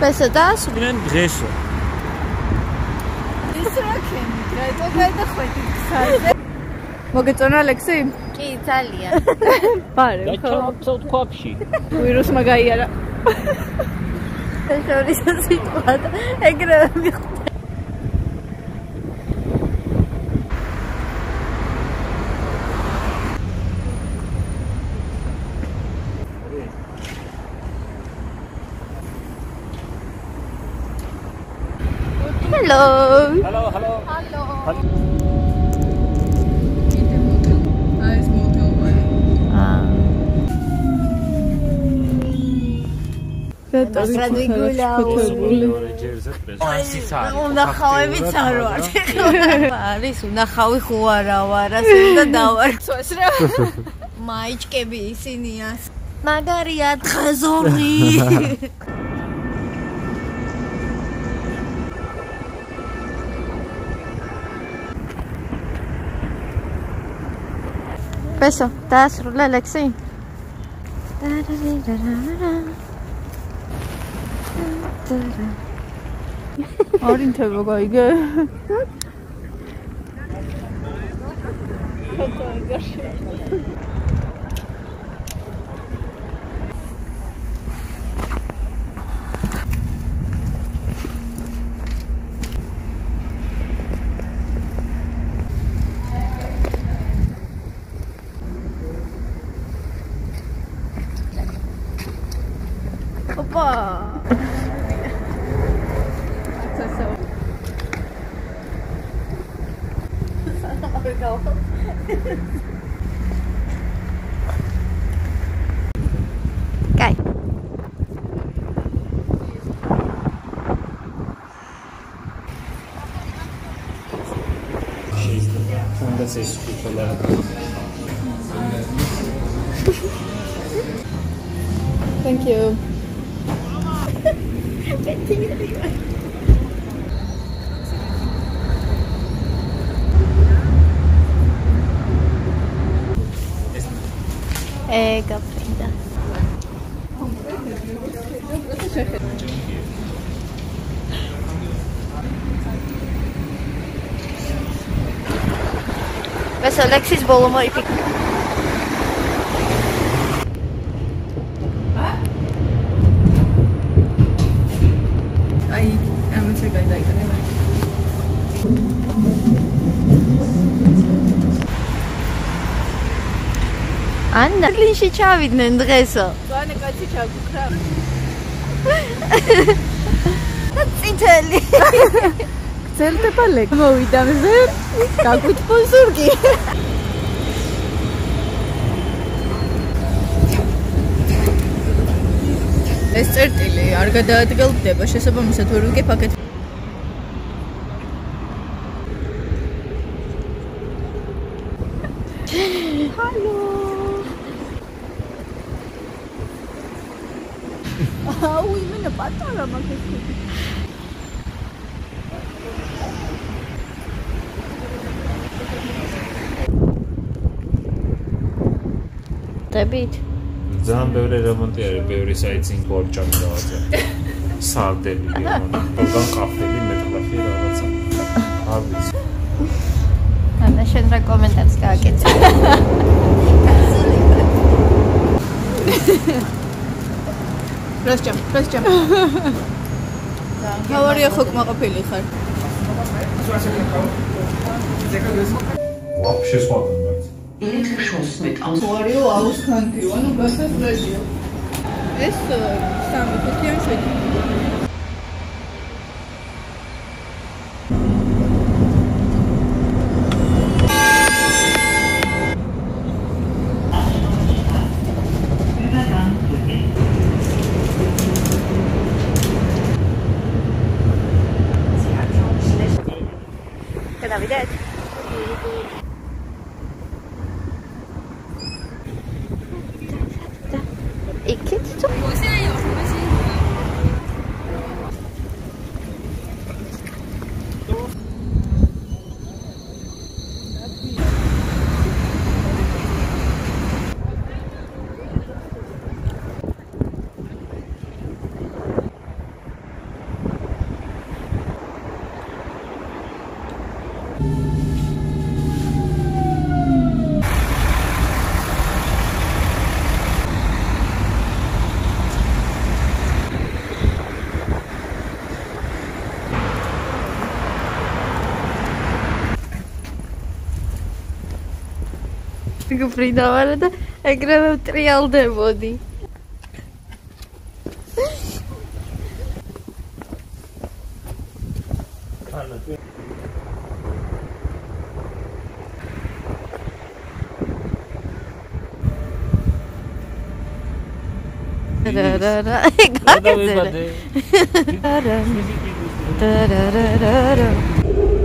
ბესო და სულიან დღესო. ის რაკენი, გაიტო გაიტო ხვეთი ხაზე. მოგეწონა ლექსი? კი, ძალიან. ბარე, ხო. გაჩავ თქვაფში. ვირუსმა გაიარა. ეს არის სიტყვა და ეგრევე Hello. Hello, hello. Hello. უნდა ხავებიც არ ვარ. არის უნდა ხავი ხო არა ვარ, ასე უნდა დავარცოს რა. მაიჭკები ისინია. მაგარია დღეზორი. Peso, estás relaxing. 어린 잘 먹어 이게. Guy. Thank you. Ee, kapıydı. Mesela Alexis boluma ipik. ან ბერლინში ჩავიდნენ დღესო. ზვანე კაცი ჩაგუქრა. წითელი. ძელდება ლეკ მოვიდა მზე. გაგვითბო ზურგი. ეს წერტილი არ გადაადგილდება შესაბამისად ვერ ვიგებ აქეთ ჰალო აუ იმენა პატარა მაგას დებით. ძალიან ბევრი რემონტი არის, ბევრი საიტინგ ვორკშოპი რაღაცა. სარდელი რემონტი, ბოგან კაფელი, მეტყლაფი რაღაცა. არ ვიცი. ანა შენ რა კომენტარს გააკეთე? პრესჭამ, პრესჭამ. გავარია ხო კმაყოფილი ხარ? ვაფშე სხვა გონდა. Elektrisches mit aus. Oreo auskanti, ანუ გასასვლელია. ეს სამი ფუთიანი შეჭი. Navidad. fico a hora da a grama material da body. da da da.